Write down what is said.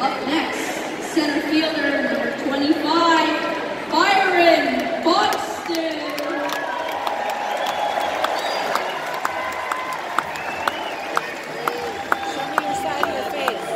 Up next, center fielder number 25, Byron Buxton. Show me your side of your face.